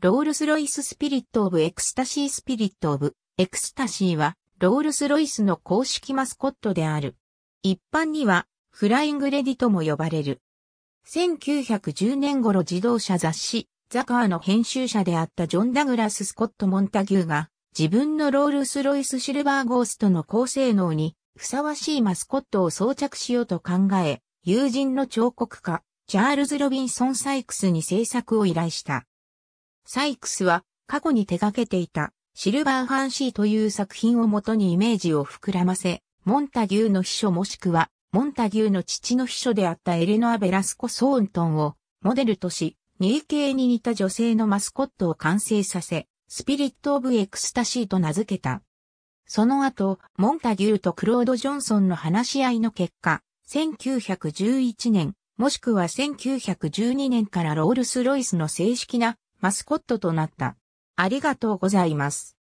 ロールスロイススピリットオブエクスタシースピリットオブエクスタシーは、ロールスロイスの公式マスコットである。一般には、フライングレディとも呼ばれる。1910年頃自動車雑誌、ザカーの編集者であったジョン・ダグラス・スコット・モンタギューが、自分のロールスロイスシルバーゴーストの高性能にふさわしいマスコットを装着しようと考え、友人の彫刻家、チャールズ・ロビンソン・サイクスに制作を依頼した。サイクスは過去に手掛けていたシルバーファンシーという作品をもとにイメージを膨らませ、モンタギューの秘書もしくは、モンタギューの父の秘書であったエレノア・ベラスコ・ソーントンをモデルとし、ニーケーに似た女性のマスコットを完成させ、スピリット・オブ・エクスタシーと名付けた。その後、モンタギューとクロード・ジョンソンの話し合いの結果、1911年、もしくは1912年からロールス・ロイスの正式なマスコットとなった。ありがとうございます。